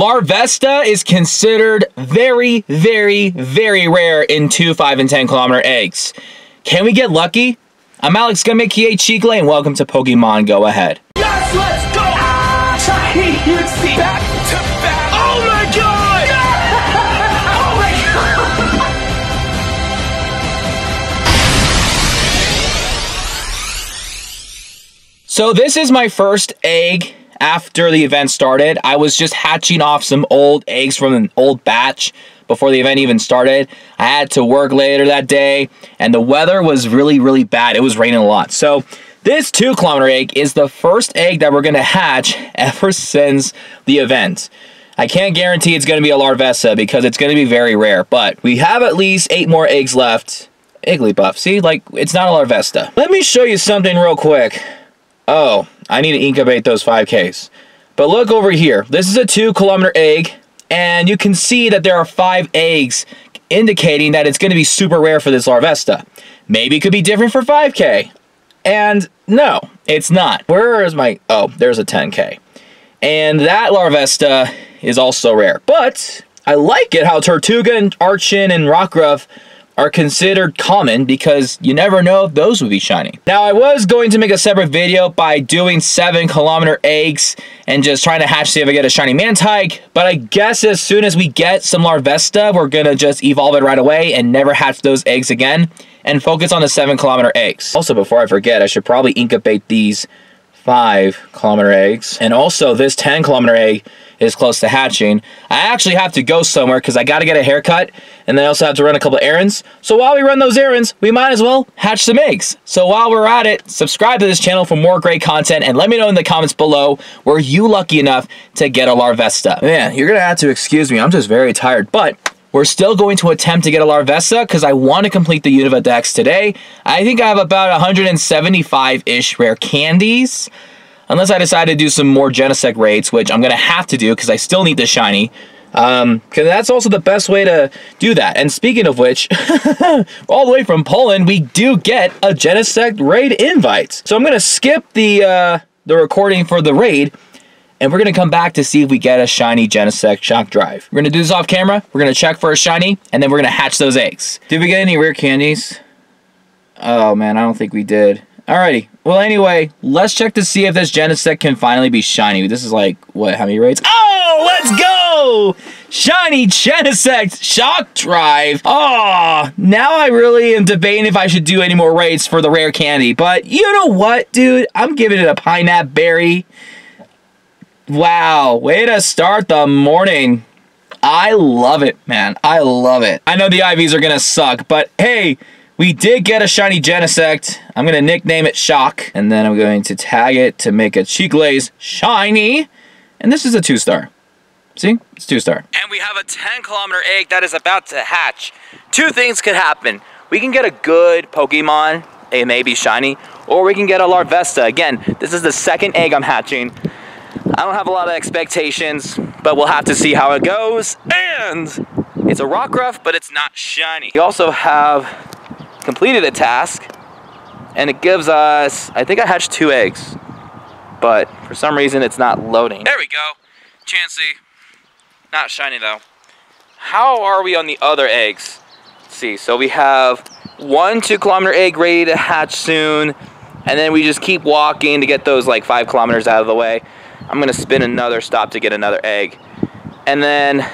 Larvesta is considered very, very, very rare in 2, 5, and 10 kilometer eggs. Can we get lucky? I'm Alex Gummick, Chicle, and welcome to Pokemon Go Ahead. Yes, let's go! Ah, you see back to back. Oh my god! oh my god! So this is my first egg after the event started. I was just hatching off some old eggs from an old batch before the event even started. I had to work later that day and the weather was really, really bad. It was raining a lot. So this two kilometer egg is the first egg that we're gonna hatch ever since the event. I can't guarantee it's gonna be a Larvesta because it's gonna be very rare, but we have at least eight more eggs left. Igglybuff, see, like, it's not a Larvesta. Let me show you something real quick. Oh, I need to incubate those 5Ks. But look over here. This is a two kilometer egg, and you can see that there are five eggs indicating that it's going to be super rare for this Larvesta. Maybe it could be different for 5K. And no, it's not. Where is my... Oh, there's a 10K. And that Larvesta is also rare. But I like it how Tirtouga and Archen and Rockruff are considered common because you never know if those would be shiny. Now, I was going to make a separate video by doing 7 kilometer eggs and just trying to hatch see if I get a shiny Mantyke, but I guess as soon as we get some Larvesta, we're gonna just evolve it right away and never hatch those eggs again and focus on the 7 kilometer eggs. Also, before I forget, I should probably incubate these 5 kilometer eggs. And also, this 10 kilometer egg is close to hatching. I actually have to go somewhere because I got to get a haircut and then I also have to run a couple errands. So while we run those errands, we might as well hatch some eggs. So while we're at it, subscribe to this channel for more great content and let me know in the comments below were you lucky enough to get a Larvesta. Man, you're going to have to excuse me. I'm just very tired, but we're still going to attempt to get a Larvesta because I want to complete the Unova Dex today. I think I have about 175-ish rare candies. Unless I decide to do some more Genesect raids, which I'm going to have to do because I still need the shiny. Um, because that's also the best way to do that. And speaking of which, all the way from Poland, we do get a Genesect raid invite. So I'm going to skip the, uh, the recording for the raid and we're going to come back to see if we get a shiny Genesect Shock Drive. We're going to do this off camera, we're going to check for a shiny, and then we're going to hatch those eggs. Did we get any rare candies? Oh man, I don't think we did. Alrighty, well anyway, let's check to see if this Genesect can finally be shiny. This is like, what, how many raids? Oh, let's go! Shiny Genesect Shock Drive. Oh, now I really am debating if I should do any more raids for the rare candy. But you know what, dude? I'm giving it a Pineapple Berry. Wow, way to start the morning. I love it, man. I love it. I know the IVs are gonna suck, but hey, we did get a shiny Genesect. I'm gonna nickname it Shock, and then I'm going to tag it to make a Cheeklaze shiny. And this is a two star. See? It's two star. And we have a 10 kilometer egg that is about to hatch. Two things could happen. We can get a good Pokemon, a maybe shiny, or we can get a Larvesta. Again, this is the second egg I'm hatching. I don't have a lot of expectations, but we'll have to see how it goes. And it's a Rockruff, but it's not shiny. We also have completed a task, and it gives us, I think I hatched two eggs, but for some reason it's not loading. There we go. Chansey. Not shiny though. How are we on the other eggs? Let's see, so we have one two kilometer egg ready to hatch soon, and then we just keep walking to get those like five kilometers out of the way. I'm gonna spin another stop to get another egg. And then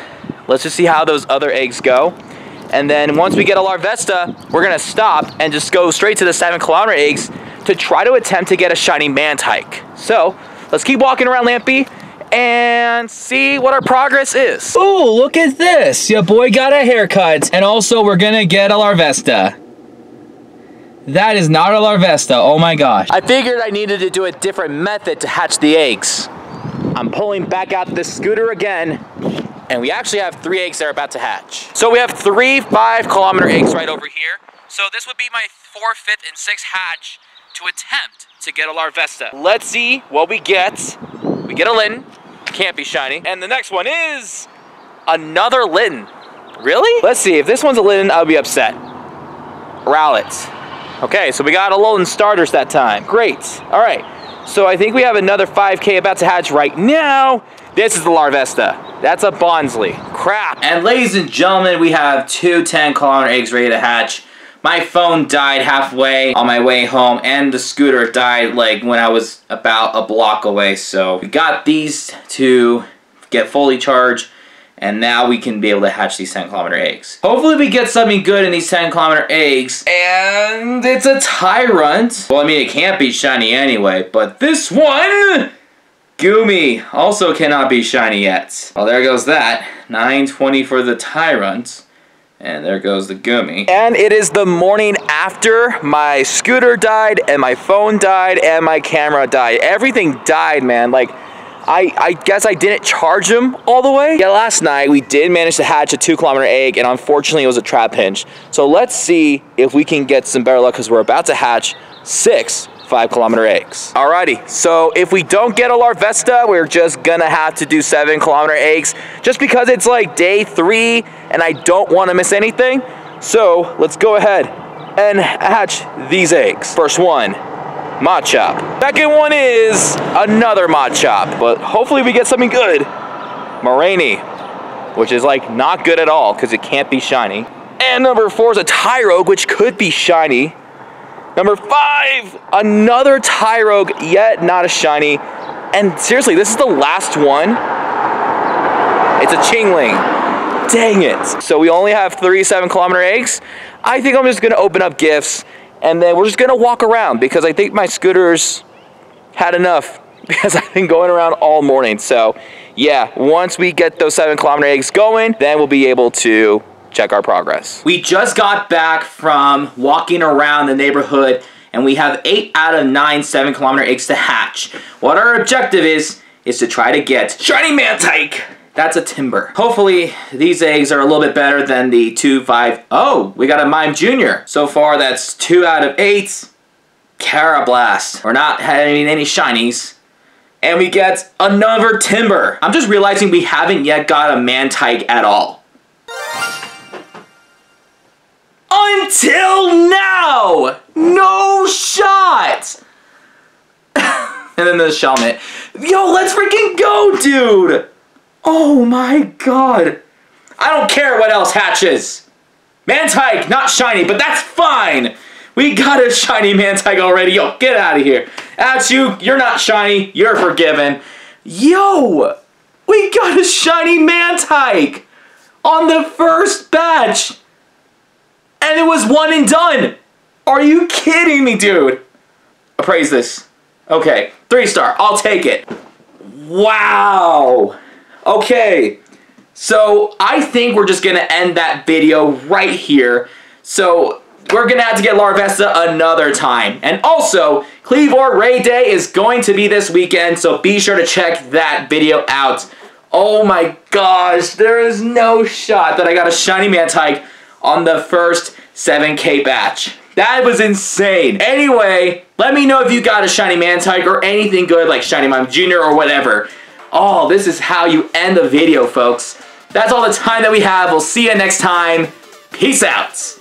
let's just see how those other eggs go. And then once we get a Larvesta, we're gonna stop and just go straight to the seven kilometer eggs to try to attempt to get a shiny Mantyke. So let's keep walking around Lampy and see what our progress is. Ooh, look at this. Your boy got a haircut. And also we're gonna get a Larvesta. That is not a Larvesta, oh my gosh. I figured I needed to do a different method to hatch the eggs. I'm pulling back out the scooter again, and we actually have three eggs that are about to hatch. So we have three five kilometer eggs right over here. So this would be my fourth, fifth, and sixth hatch to attempt to get a Larvesta. Let's see what we get. We get a Litten, can't be shiny. And the next one is another Litten. Really? Let's see, if this one's a Litten, I'll be upset. Rowlet. Okay, so we got a Alolan starters that time. Great. All right. So I think we have another 5K about to hatch right now. This is the Larvesta. That's a Bonsly. Crap. And ladies and gentlemen, we have two 10 kilometer eggs ready to hatch. My phone died halfway on my way home, and the scooter died like when I was about a block away. So we got these to get fully charged, and now we can be able to hatch these 10 kilometer eggs. Hopefully we get something good in these 10 kilometer eggs, and it's a Tyrunt. Well, I mean, it can't be shiny anyway, but this one... Goomy also cannot be shiny yet. Well, there goes that. 920 for the Tyrunt. And there goes the Goomy. And it is the morning after my scooter died, and my phone died, and my camera died. Everything died, man. Like, I, I guess I didn't charge them all the way. Yeah, last night we did manage to hatch a two kilometer egg, and unfortunately it was a Trapinch. So let's see if we can get some better luck, because we're about to hatch six five kilometer eggs. Alrighty, so if we don't get a Larvesta, we're just gonna have to do seven kilometer eggs just because it's like day three and I don't wanna miss anything. So let's go ahead and hatch these eggs. First one, Machop. Second one is another Machop, but hopefully we get something good. Mareanie, which is like not good at all because it can't be shiny. And number four is a Tyrogue, which could be shiny. Number five, another Tyrogue, yet not a shiny. And seriously, this is the last one. It's a Chingling. Dang it. So we only have three seven kilometer eggs. I think I'm just gonna open up gifts and then we're just gonna walk around because I think my scooters had enough because I've been going around all morning. So yeah, once we get those seven kilometer eggs going, then we'll be able to check our progress. We just got back from walking around the neighborhood and we have 8 out of 9 7 kilometer eggs to hatch. What our objective is, is to try to get Shiny Mantyke! That's a Timburr. Hopefully, these eggs are a little bit better than the 2, 5... Oh, we got a Mime Jr. So far, that's 2 out of 8. Karrablast. We're not having any shinies. And we get another Timburr. I'm just realizing we haven't yet got a Mantyke at all. Until now! No shot! and then the Shelmet. Yo, let's freaking go, dude! Oh my god. I don't care what else hatches. Mantyke, not shiny, but that's fine. We got a shiny Mantyke already. Yo, get out of here. That's you. You're not shiny. You're forgiven. Yo, we got a shiny Mantyke on the first batch and it was one and done. Are you kidding me, dude? Appraise this. Okay, three star. I'll take it. Wow. Okay, so I think we're just gonna end that video right here. So we're gonna have to get Larvesta another time. And also, Kleavor Raid Day is going to be this weekend, so be sure to check that video out. Oh my gosh, there is no shot that I got a Shiny Mantyke on the first 7k batch. That was insane. Anyway, let me know if you got a Shiny Mantyke or anything good like Shiny Mime Jr. or whatever. Oh, this is how you end the video, folks. That's all the time that we have. We'll see you next time. Peace out.